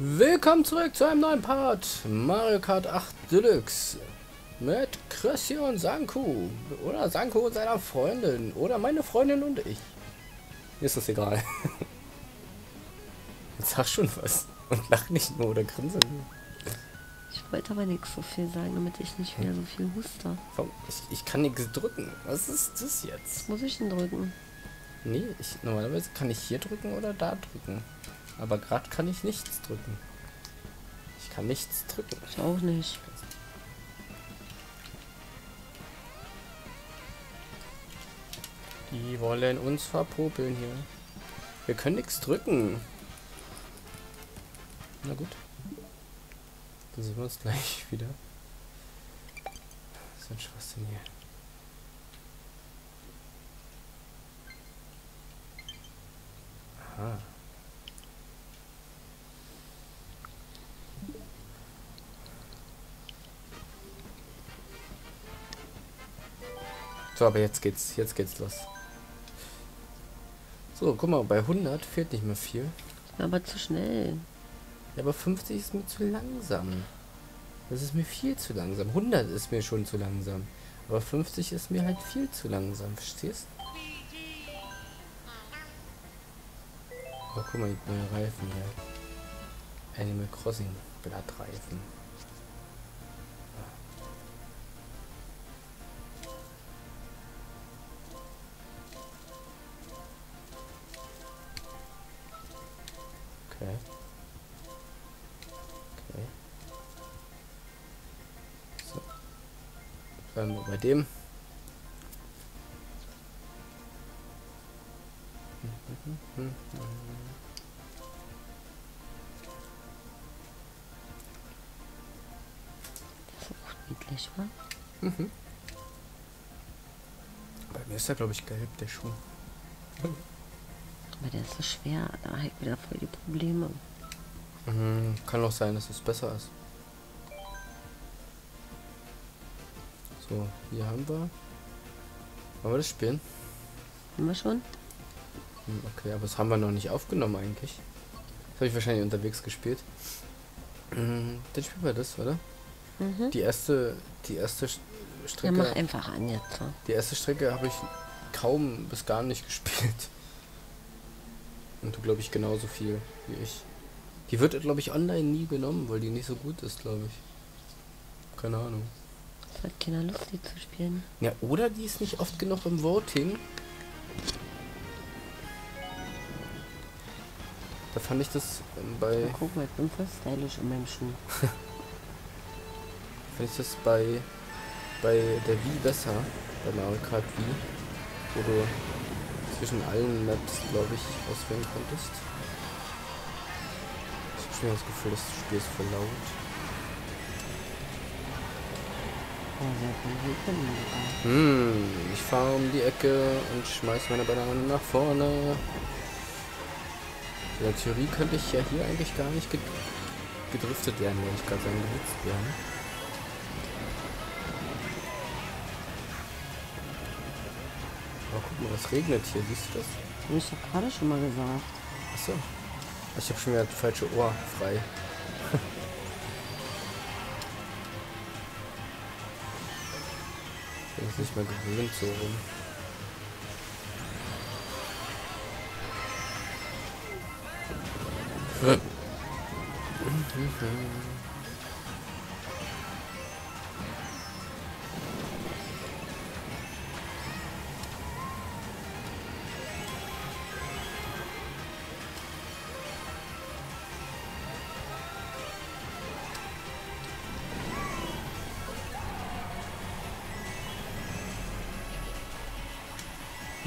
Willkommen zurück zu einem neuen Part Mario Kart 8 Deluxe mit Chrissy und Sanku oder Sanku und seiner Freundin oder meine Freundin und ich. Mir ist das egal. Jetzt sag schon was und lach nicht nur oder grinse nur. Ich wollte aber nichts so viel sagen, damit ich nicht wieder so viel huste. Ich, ich kann nichts drücken. Was ist das jetzt? Was muss ich denn drücken? Nee, ich, normalerweise kann ich hier drücken oder da drücken. Aber gerade kann ich nichts drücken. Ich kann nichts drücken. Ich auch nicht. Die wollen uns verpopeln hier. Wir können nichts drücken. Na gut. Dann sehen wir uns gleich wieder. Was ist ein Schwachsinn hier. Aha. So, aber jetzt geht's, jetzt geht's los. So, guck mal, bei 100 fehlt nicht mehr viel. Aber zu schnell. Ja, aber 50 ist mir zu langsam. Das ist mir viel zu langsam. 100 ist mir schon zu langsam. Aber 50 ist mir halt viel zu langsam. Verstehst? Oh, guck mal, die neue Reifen hier. Animal Crossing Blattreifen. Bleiben wir bei dem. Das ist auch niedlich, wa? Mhm. Bei mir ist er, glaube ich, gelb, der Schuh. Aber der ist so schwer. Da ich wieder voll die Probleme. Mhm. Kann auch sein, dass es besser ist. So, hier haben wir. Wollen wir das spielen? Haben wir schon? Hm, Okay, aber das haben wir noch nicht aufgenommen eigentlich. Das habe ich wahrscheinlich unterwegs gespielt. Mhm, Dann spielen wir das, oder? Mhm. Die erste, die erste Sch- Ja, Strecke, mach einfach an jetzt. so. die erste Strecke habe ich kaum bis gar nicht gespielt. Und du glaube ich genauso viel wie ich. Die wird glaube ich online nie genommen, weil die nicht so gut ist, glaube ich. Keine Ahnung. Hat keiner Lust, die zu spielen. Ja, oder die ist nicht oft genug im Voting. Da fand ich das ähm, bei Mal gucken, ich bin voll stylisch in meinem Schuh. Finde ich das bei, bei der Wii besser, bei Mario Kart Wii, wo du zwischen allen Maps, glaube ich, auswählen konntest. Ich habe schon das Gefühl, das Spiel ist voll laut. Hm, ich fahre um die Ecke und schmeiß meine Bananen nach vorne. In der Theorie könnte ich ja hier eigentlich gar nicht ged gedriftet werden, wenn ich gerade sagen, geblitzt werden. Aber guck mal, es regnet hier, siehst du das? Hab ich doch gerade schon mal gesagt. Achso. Ich habe schon wieder das falsche Ohr frei. es nicht mehr gewöhnt so rum. Na,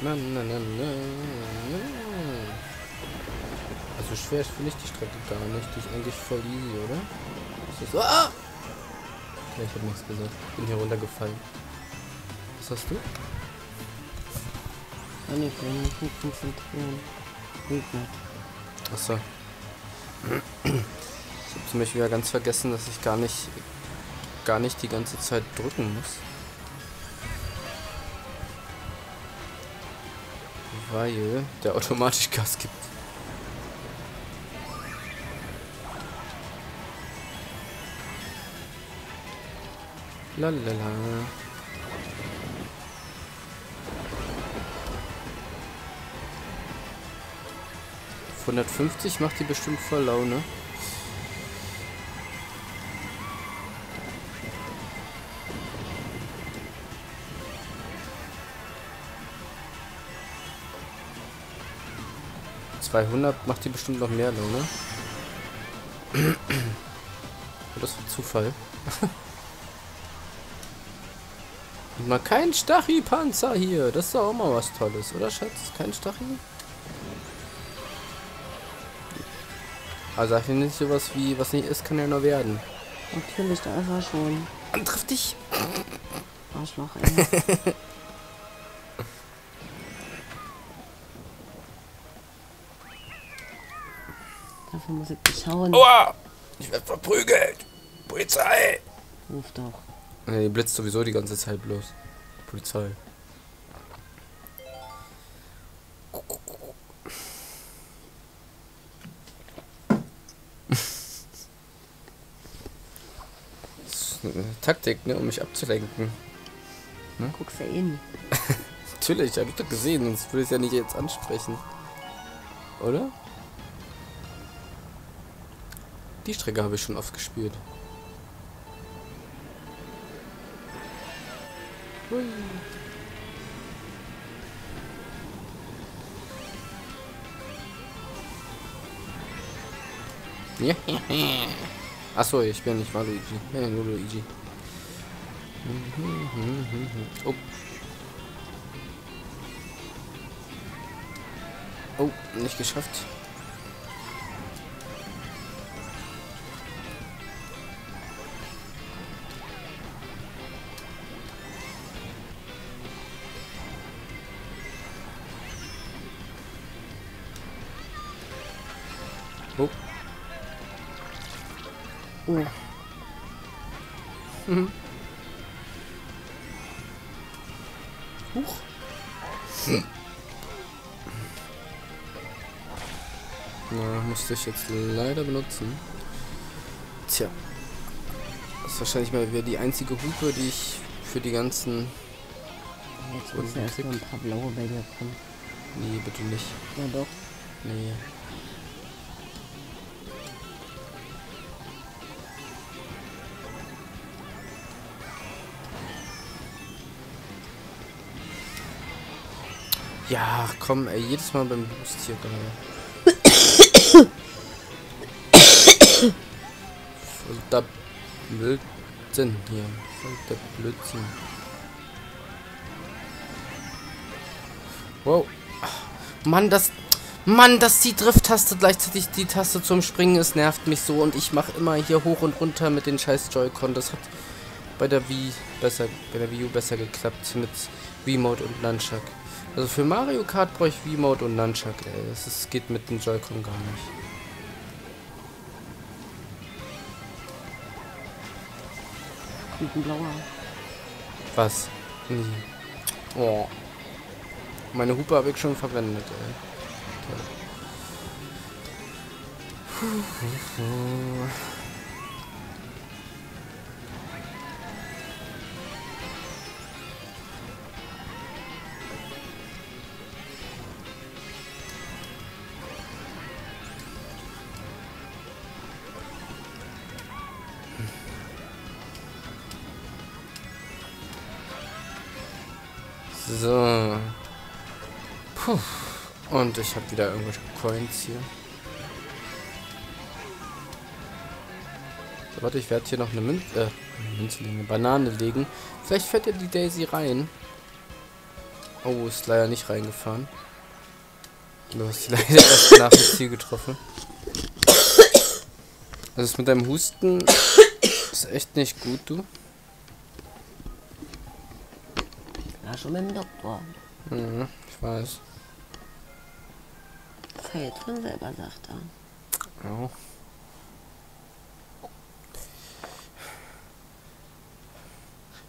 na, na, na, na. Also schwer finde ich die Strecke gar nicht. Die ist eigentlich voll easy, oder? Ist das? Ah! Ja, ich habe nichts gesagt. Bin hier runtergefallen. Was hast du? Kann ich mich nicht konzentrieren. Regnet. Achso. Ich habe zum Beispiel ja ganz vergessen, dass ich gar nicht gar nicht die ganze Zeit drücken muss. Weil der automatisch Gas gibt. Lalala. Hundertfünfzig macht die bestimmt voll Laune. Zweihundert macht die bestimmt noch mehr Laune. Das war Zufall. Und mal kein Stachy-Panzer hier. Das ist doch auch mal was Tolles, oder Schatz? Kein Stachy? Also sag ich nicht sowas wie, was nicht ist, kann ja nur werden. Natürlich, da ist er schon. Triff dich. Arschloch, ey. Dafür muss ich dich schauen. Aua! Ich werde verprügelt. Polizei! Ruf doch. Ne, die blitzt sowieso die ganze Zeit bloß. Polizei. Das ist eine Taktik, ne, um mich abzulenken. Guckst ja eh nie. Natürlich, habe ich doch gesehen, sonst würde ich es ja nicht jetzt ansprechen. Oder? Die Strecke habe ich schon oft gespielt. Hui. Achso, ich bin nicht mal Luigi. Ja, nur Luigi. Oh. Oh, nicht geschafft. Oh. Mhm. Huch. Na, musste ich jetzt leider benutzen. Tja. Das ist wahrscheinlich mal wieder die einzige Hupe, die ich für die ganzen... Jetzt muss ja erst noch ein paar blaue bei dir kommen. Nee, bitte nicht. Ja doch. Nee. Ja, komm, ey, jedes Mal beim Boost hier gerade. Voll der Blödsinn hier. Voll der Blödsinn. Wow. Mann, das. Mann, dass die Drift-Taste gleichzeitig die Taste zum Springen ist, nervt mich so. Und ich mache immer hier hoch und runter mit den scheiß Joy-Con. Das hat bei der Wii besser, bei der Wii U besser geklappt mit Remote und Nunchuck. Also für Mario Kart brauche ich Remote und Nunchuck, ey. Das ist, geht mit dem Joy-Con gar nicht. Kommt ein blauer. Was? Nie. Oh. Meine Hupe habe ich schon verwendet, ey. Toll. So. Puh. Und ich habe wieder irgendwelche Coins hier. So, warte, ich werde hier noch eine Münze, äh, Münze legen, eine Banane legen. Vielleicht fährt ja die Daisy rein. Oh, ist leider nicht reingefahren. Du hast leider erst nach dem Ziel getroffen. Das ist mit deinem Husten ist echt nicht gut, du. Schon mit dem Doktor. Mhm, ich weiß. Das heilt von selber, sagt er. Ja.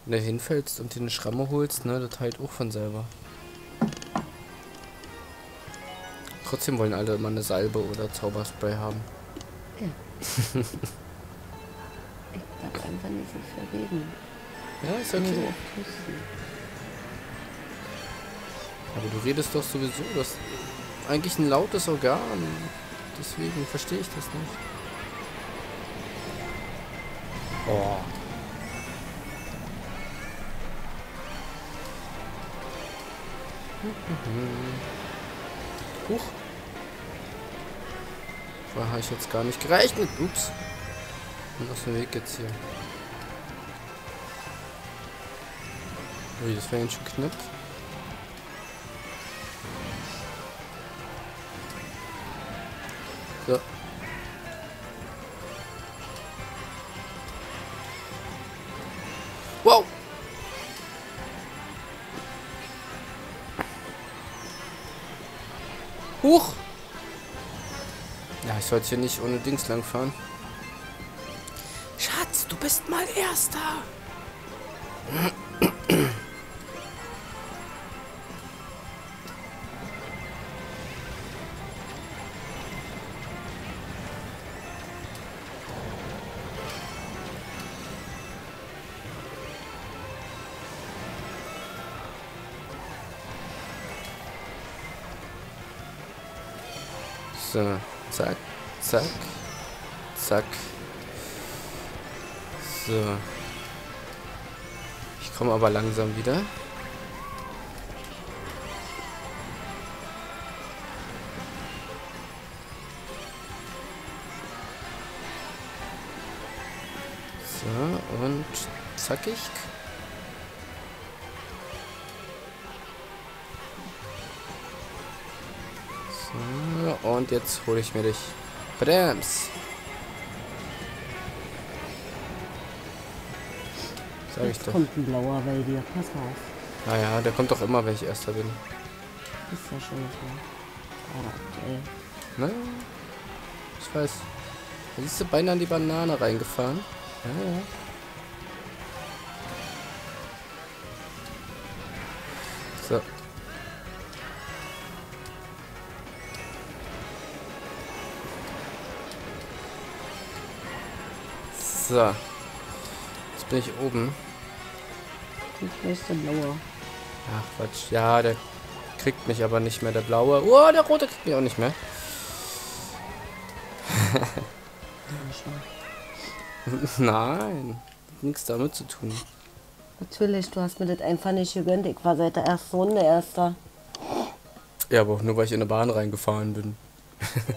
Wenn du hinfällst und dir eine Schramme holst, ne, das heilt auch von selber. Trotzdem wollen alle immer eine Salbe oder Zauberspray haben. Ich darf einfach nicht so viel reden. Ja, ist okay. Aber du redest doch sowieso, das ist eigentlich ein lautes Organ. Deswegen verstehe ich das nicht. Oh. Huch. Da habe ich jetzt gar nicht gerechnet. Ups. Und aus dem Weg jetzt hier. Ui, das wäre ganz schön knapp. So. Wow! Huch! Ja, ich sollte hier nicht ohne Dings lang fahren. Schatz, du bist mal Erster! So, zack, zack, zack. So. Ich komme aber langsam wieder. So, und zackig. Und jetzt hole ich mir dich. Brems. Sag ich Jetzt doch. kommt ein blauer bei dir. Pass auf. Naja, der kommt doch immer, wenn ich Erster bin. Ist ja schon so. Aktuell. Ne? Ich weiß. Da siehst du beinahe in die Banane reingefahren. Ja, ja. So. So. Jetzt bin ich oben. Und vielleicht der blaue. Ach Quatsch. Ja, der kriegt mich aber nicht mehr, der blaue. Oh, der rote kriegt mich auch nicht mehr. Nein. Nichts damit zu tun. Natürlich, du hast mir das einfach nicht gegönnt. Ich war seit der ersten Runde Erster. Ja, aber auch nur, weil ich in eine Bahn reingefahren bin.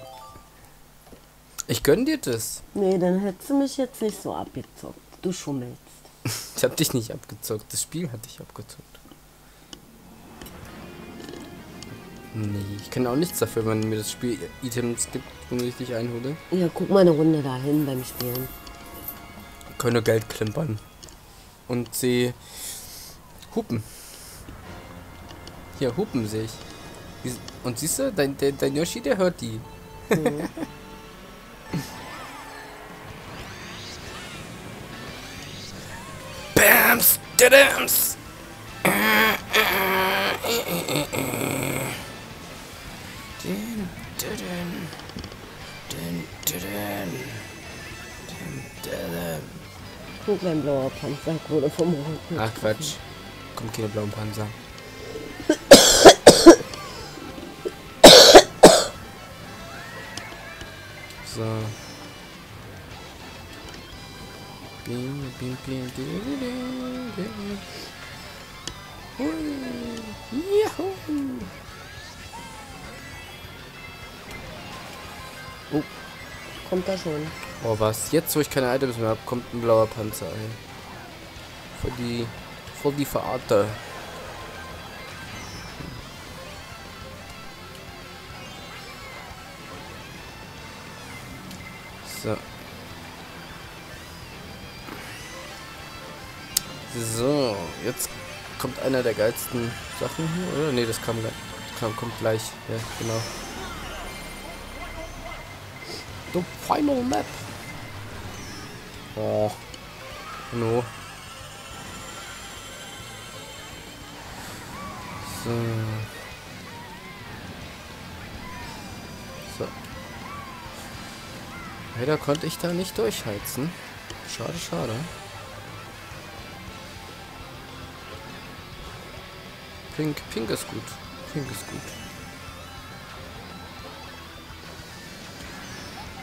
ich gönn dir das. Nee, dann hättest du mich jetzt nicht so abgezockt. Du schummelst. Ich hab dich nicht abgezockt. Das Spiel hat dich abgezockt. Nee, ich kann auch nichts dafür, wenn mir das Spiel Items gibt, womit ich dich einhole. Ja, guck mal eine Runde dahin beim Spielen. Könne Geld klimpern. Und sie hupen. Hier, hupen sehe ich. Die- Und siehst du, dein, dein, dein Yoshi, der hört die. Mhm. Bams! Dadams! Guck, mein blauer Panzer wurde vom Roten. Ach Quatsch. Kommt keine blauen Panzer. So. Ding, ding, ding, ding. Hui. Juhu. Kommt da schon. Oh was, jetzt wo ich keine Items mehr habe, kommt ein blauer Panzer ein. Für die, für die Verarte. So. So, jetzt kommt einer der geilsten Sachen hier, oder? Ne, das kam, kam kommt gleich. Ja, genau. The final map. Oh. No. So. So. Leider konnte ich da nicht durchheizen. Schade, schade. Pink, pink ist gut. Pink ist gut.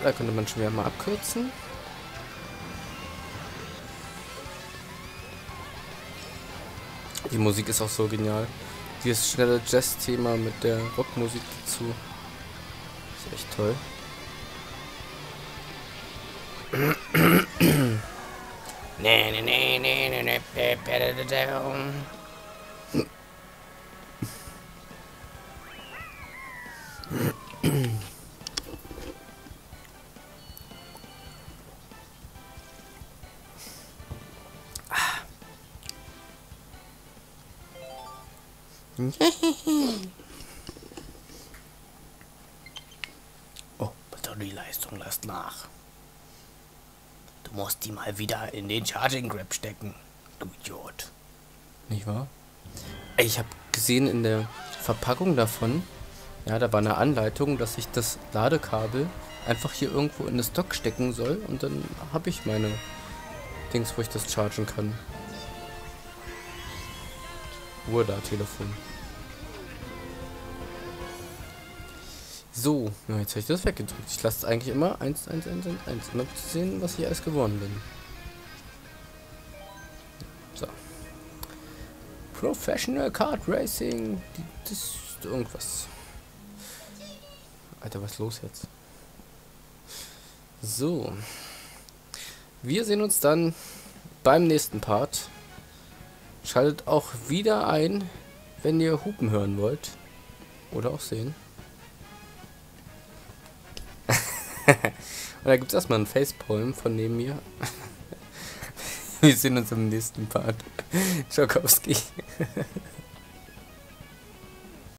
Da könnte man schon wieder mal abkürzen. Die Musik ist auch so genial. Dieses schnelle Jazz-Thema mit der Rockmusik dazu. Ist echt toll. nee, nee, nee, nee, nee, nee, nee, nee, nee, nee. Mal wieder in den Charging Grip stecken, du Idiot. Nicht wahr? Ich habe gesehen in der Verpackung davon, ja, da war eine Anleitung, dass ich das Ladekabel einfach hier irgendwo in das Dock stecken soll und dann habe ich meine Dings, wo ich das chargen kann. Ruhe da, Telefon. So, ja, jetzt habe ich das weggedrückt. Ich lasse es eigentlich immer 1, 1, 1, 1, 1, um zu sehen, was ich alles geworden bin. Professional Kart Racing. Das ist irgendwas. Alter, was ist los jetzt? So. Wir sehen uns dann beim nächsten Part. Schaltet auch wieder ein, wenn ihr Hupen hören wollt. Oder auch sehen. Und da gibt es erstmal einen Facepalm von neben mir. Wir sehen uns im nächsten Part. Tschokowski.